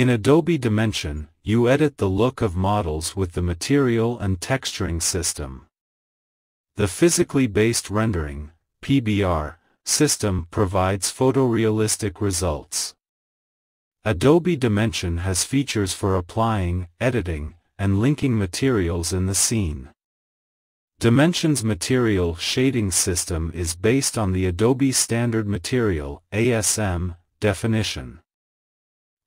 In Adobe Dimension, you edit the look of models with the Material and Texturing system. The Physically Based Rendering PBR, system provides photorealistic results. Adobe Dimension has features for applying, editing, and linking materials in the scene. Dimension's material shading system is based on the Adobe Standard Material ASM, definition.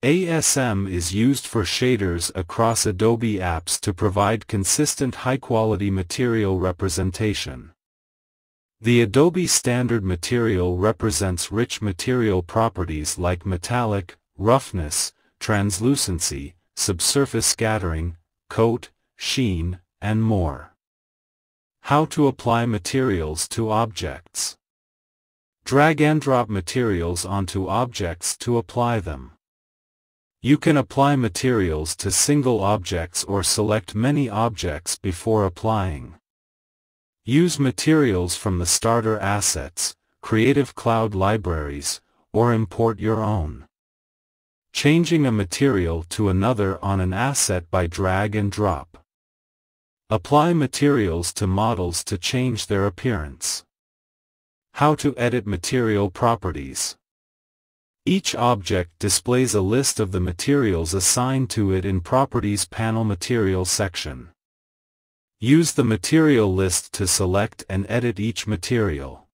ASM is used for shaders across Adobe apps to provide consistent high-quality material representation. The Adobe Standard Material represents rich material properties like metallic, roughness, translucency, subsurface scattering, coat, sheen, and more. How to apply materials to objects. Drag and drop materials onto objects to apply them. You can apply materials to single objects or select many objects before applying. Use materials from the starter assets, Creative Cloud libraries, or import your own. Changing a material to another on an asset by drag and drop. Apply materials to models to change their appearance. How to edit material properties. Each object displays a list of the materials assigned to it in Properties Panel Material section. Use the material list to select and edit each material.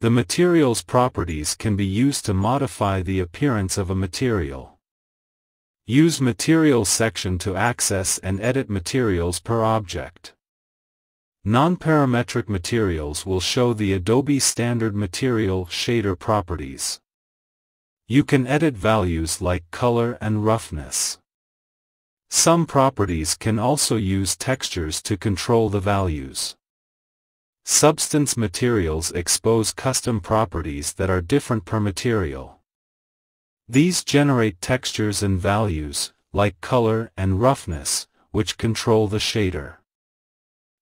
The material's properties can be used to modify the appearance of a material. Use Material section to access and edit materials per object. Non-parametric materials will show the Adobe Standard Material Shader properties. You can edit values like color and roughness. Some properties can also use textures to control the values. Substance materials expose custom properties that are different per material. These generate textures and values, like color and roughness, which control the shader.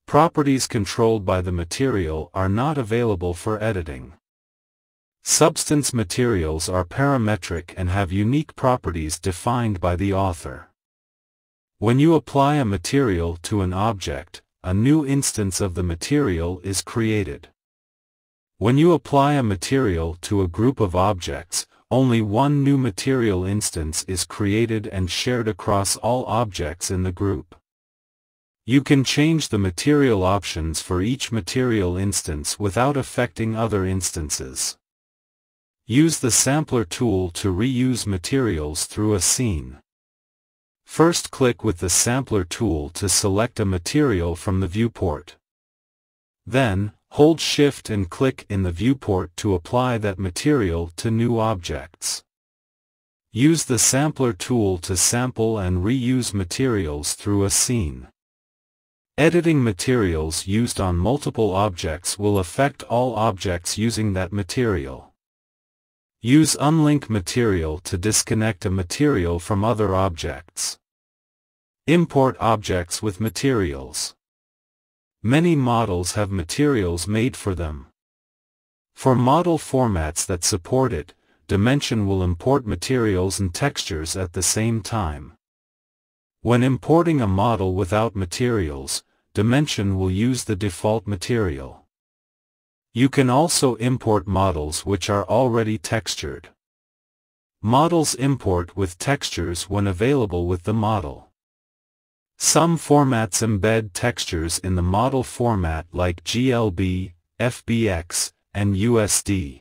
Properties controlled by the material are not available for editing. Substance materials are parametric and have unique properties defined by the author. When you apply a material to an object, a new instance of the material is created. When you apply a material to a group of objects, only one new material instance is created and shared across all objects in the group. You can change the material options for each material instance without affecting other instances. Use the sampler tool to reuse materials through a scene. First click with the sampler tool to select a material from the viewport. Then, hold shift and click in the viewport to apply that material to new objects. Use the sampler tool to sample and reuse materials through a scene. Editing materials used on multiple objects will affect all objects using that material. Use unlink material to disconnect a material from other objects. Import objects with materials. Many models have materials made for them. For model formats that support it, Dimension will import materials and textures at the same time. When importing a model without materials, Dimension will use the default material. You can also import models which are already textured. Models import with textures when available with the model. Some formats embed textures in the model format like GLB, FBX, and USD.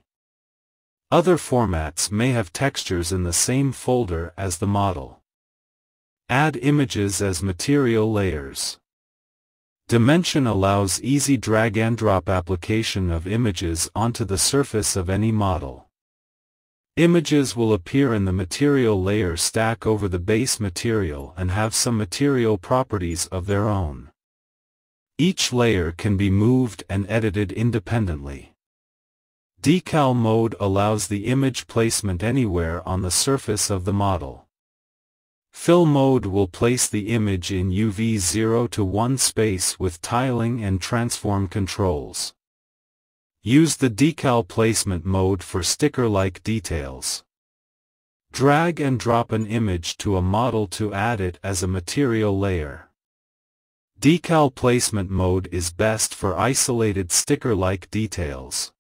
Other formats may have textures in the same folder as the model. Add images as material layers. Dimension allows easy drag and drop application of images onto the surface of any model. Images will appear in the material layer stack over the base material and have some material properties of their own. Each layer can be moved and edited independently. Decal mode allows the image placement anywhere on the surface of the model. Fill mode will place the image in UV 0 to 1 space with tiling and transform controls. Use the decal placement mode for sticker-like details. Drag and drop an image to a model to add it as a material layer. Decal placement mode is best for isolated sticker-like details.